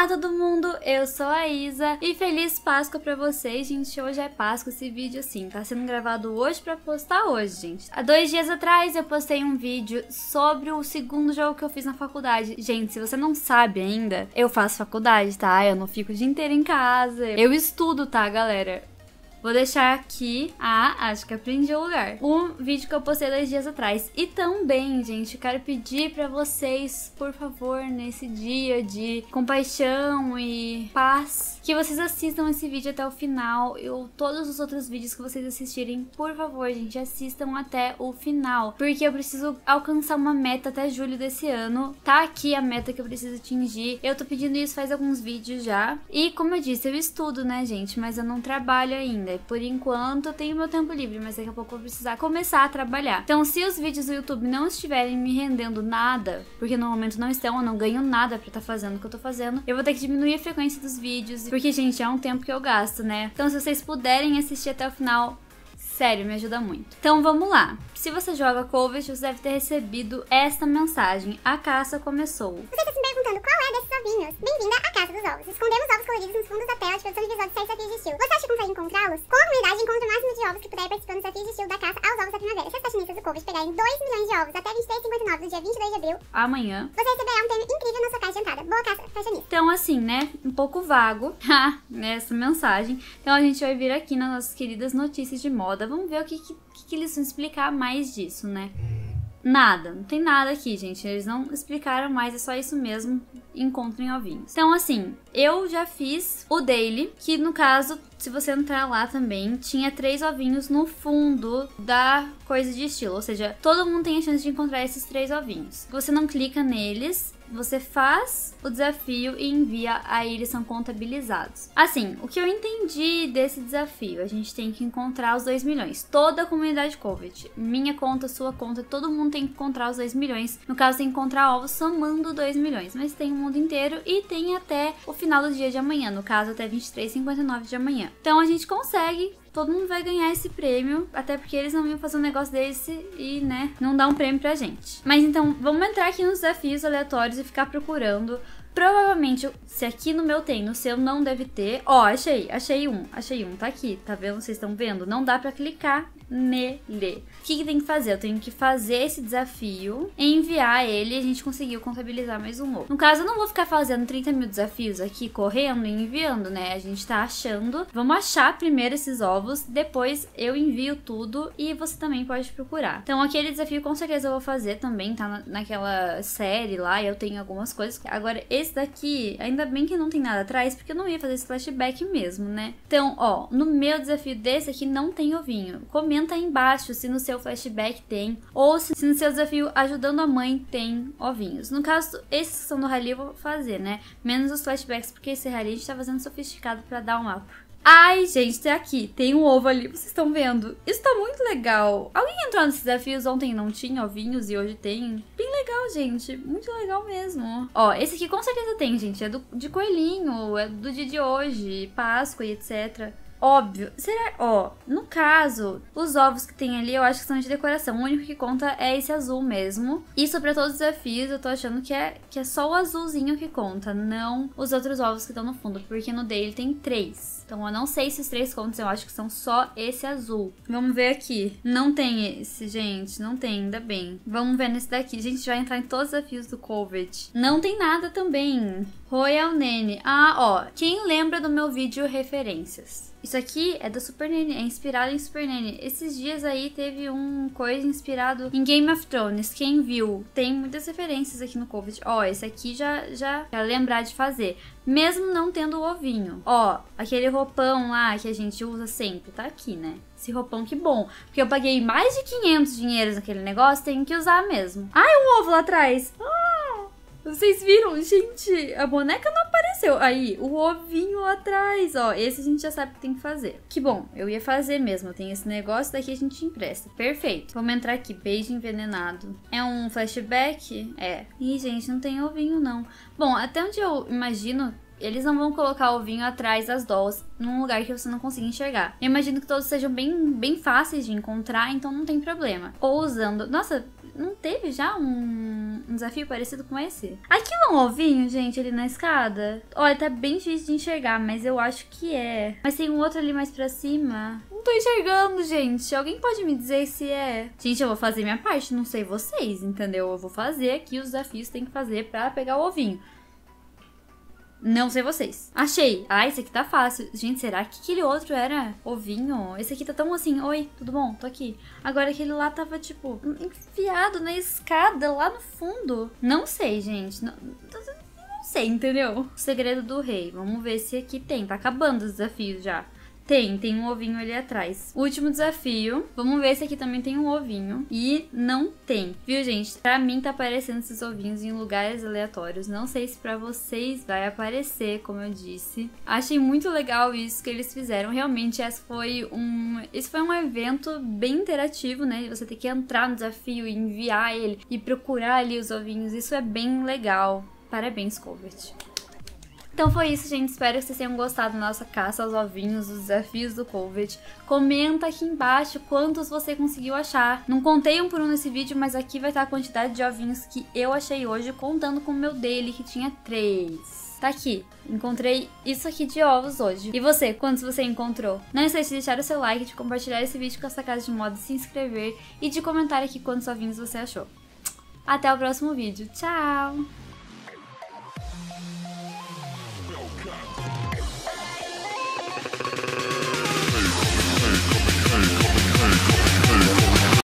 Olá todo mundo, eu sou a Isa e feliz Páscoa pra vocês, gente. Hoje é Páscoa, esse vídeo assim, tá sendo gravado hoje pra postar hoje, gente. Há dois dias atrás eu postei um vídeo sobre o segundo jogo que eu fiz na faculdade. Gente, se você não sabe ainda, eu faço faculdade, tá? Eu não fico o dia inteiro em casa, eu estudo, tá, galera? Vou deixar aqui, ah, acho que aprendi o lugar, um vídeo que eu postei dois dias atrás. E também, gente, quero pedir para vocês, por favor, nesse dia de compaixão e paz, que vocês assistam esse vídeo até o final. Eu, todos os outros vídeos que vocês assistirem, por favor, gente, assistam até o final. Porque eu preciso alcançar uma meta até julho desse ano. Tá aqui a meta que eu preciso atingir. Eu tô pedindo isso faz alguns vídeos já. E como eu disse, eu estudo, né, gente? Mas eu não trabalho ainda. Por enquanto eu tenho meu tempo livre, mas daqui a pouco eu vou precisar começar a trabalhar. Então, se os vídeos do YouTube não estiverem me rendendo nada, porque no momento não estão, eu não ganho nada pra estar tá fazendo o que eu tô fazendo, eu vou ter que diminuir a frequência dos vídeos, porque, gente, é um tempo que eu gasto, né? Então, se vocês puderem assistir até o final, sério, me ajuda muito. Então, vamos lá. Se você joga Covid, você deve ter recebido esta mensagem. A caça começou. Você está se perguntando qual é desses ovinhos? Bem-vinda à Caça dos Ovos. Escondemos ovos coloridos nos fundos da tela de produção de visual de série Desafios de Estilo. Você acha que consegue encontrá-los? Com a comunidade, encontre o máximo de ovos que puder participando do Desafio de Estilo da caça aos ovos da primavera. Se as fashionistas do Covid pegarem 2 milhões de ovos até 23h59 do dia 22 de abril, amanhã, você receberá um prêmio incrível na sua caixa de entrada. Boa caça, fashionista. Então, assim, né? Um pouco vago essa mensagem. Então, a gente vai vir aqui nas nossas queridas notícias de moda. Vamos ver o que, que, que eles vão explicar mais disso, né? Nada, não tem nada aqui, gente. Eles não explicaram mais, é só isso mesmo. Encontrem ovinhos. Então, assim, eu já fiz o daily, que no caso, se você entrar lá também, tinha três ovinhos no fundo da coisa de estilo. Ou seja, todo mundo tem a chance de encontrar esses três ovinhos. Você não clica neles, você faz o desafio e envia, aí eles são contabilizados. Assim, o que eu entendi desse desafio, a gente tem que encontrar os 2 milhões. Toda a comunidade COVID, minha conta, sua conta, todo mundo tem que encontrar os 2 milhões. No caso, tem que encontrar ovos somando 2 milhões, mas tem o mundo inteiro e tem até o final do dia de amanhã, no caso, até 23h59 de amanhã. Então a gente consegue todo mundo vai ganhar esse prêmio, até porque eles não iam fazer um negócio desse e, né, não dar um prêmio pra gente. Mas então, vamos entrar aqui nos desafios aleatórios e ficar procurando. Provavelmente, se aqui no meu tem, no seu não deve ter. Ó, achei, achei um, achei um, tá aqui, tá vendo? Vocês estão vendo? Não dá pra clicar nele. O que, que, tem que fazer? Eu tenho que fazer esse desafio, enviar ele e a gente conseguiu contabilizar mais um ovo. No caso, eu não vou ficar fazendo 30 mil desafios aqui, correndo e enviando, né? A gente tá achando. Vamos achar primeiro esses ovos, depois eu envio tudo e você também pode procurar. Então, aquele desafio com certeza eu vou fazer também, tá na, naquela série lá, eu tenho algumas coisas. Agora, esse daqui, ainda bem que não tem nada atrás, porque eu não ia fazer esse flashback mesmo, né? Então, ó, no meu desafio desse aqui não tem ovinho. Comenta aí embaixo se no seu flashback tem, ou se, no seu desafio ajudando a mãe tem ovinhos. No caso, esses que são do rally eu vou fazer, né? Menos os flashbacks, porque esse rally a gente tá fazendo sofisticado para dar um up. Ai, gente, tem aqui, tem um ovo ali, vocês estão vendo? Isso tá muito legal. Alguém entrou nesses desafios ontem não tinha ovinhos e hoje tem? Bem legal, gente, muito legal mesmo. Ó, esse aqui com certeza tem, gente, é do, de coelhinho, é do dia de hoje, Páscoa e etc. Óbvio. Será? Ó, no caso, os ovos que tem ali eu acho que são de decoração. O único que conta é esse azul mesmo. Isso para todos os desafios, eu tô achando que é, que é só o azulzinho que conta, não os outros ovos que estão no fundo, porque no dele tem três. Então eu não sei se os três contos, eu acho que são só esse azul. Vamos ver aqui. Não tem esse, gente. Não tem, ainda bem. Vamos ver nesse daqui. A gente vai entrar em todos os desafios do COVID. Não tem nada também. Royal Nene. Ah, ó. Quem lembra do meu vídeo referências? Isso aqui é do Super Nene, é inspirado em Super Nene. Esses dias aí teve um coisa inspirado em Game of Thrones. Quem viu? Tem muitas referências aqui no Covid. Ó, esse aqui já já quer lembrar de fazer, mesmo não tendo o ovinho. Ó, aquele roupão lá que a gente usa sempre, tá aqui, né? Esse roupão que bom, porque eu paguei mais de 500 dinheiros naquele negócio, tenho que usar mesmo. Ai, um ovo lá atrás. Ah! Vocês viram? Gente, a boneca não Aí, o ovinho atrás, ó. Esse a gente já sabe que tem que fazer. Que bom, eu ia fazer mesmo. Tem esse negócio daqui a gente empresta. Perfeito. Vamos entrar aqui. Beijo envenenado. É um flashback? É. Ih, gente, não tem ovinho, não. Bom, até onde eu imagino eles não vão colocar o vinho atrás das dolls num lugar que você não consiga enxergar. Eu imagino que todos sejam bem, bem fáceis de encontrar, então não tem problema. Ou usando. Nossa, não teve já um, um desafio parecido com esse? Aquilo é um ovinho, gente, ali na escada? Olha, tá bem difícil de enxergar, mas eu acho que é. Mas tem um outro ali mais pra cima. Não tô enxergando, gente. Alguém pode me dizer se é? Gente, eu vou fazer minha parte, não sei vocês, entendeu? Eu vou fazer aqui os desafios tem que fazer pra pegar o ovinho. Não sei vocês. Achei. Ah, esse aqui tá fácil. Gente, será que aquele outro era ovinho? Esse aqui tá tão assim, oi, tudo bom? Tô aqui. Agora aquele lá tava, tipo, enfiado na escada, lá no fundo. Não sei, gente. Não, não sei, entendeu? O segredo do rei. Vamos ver se aqui tem. Tá acabando os desafios já. Tem, tem um ovinho ali atrás. Último desafio. Vamos ver se aqui também tem um ovinho. E não tem. Viu, gente? Pra mim tá aparecendo esses ovinhos em lugares aleatórios. Não sei se pra vocês vai aparecer, como eu disse. Achei muito legal isso que eles fizeram. Realmente, esse foi um... Esse foi um evento bem interativo, né? Você ter que entrar no desafio e enviar ele. E procurar ali os ovinhos. Isso é bem legal. Parabéns, Covert. Então foi isso, gente. Espero que vocês tenham gostado da nossa caça aos ovinhos, dos desafios do Covid. Comenta aqui embaixo quantos você conseguiu achar. Não contei um por um nesse vídeo, mas aqui vai estar a quantidade de ovinhos que eu achei hoje, contando com o meu dele, que tinha três. Tá aqui. Encontrei isso aqui de ovos hoje. E você, quantos você encontrou? Não esqueça de deixar o seu like, de compartilhar esse vídeo com essa casa de moda, de se inscrever e de comentar aqui quantos ovinhos você achou. Até o próximo vídeo. Tchau!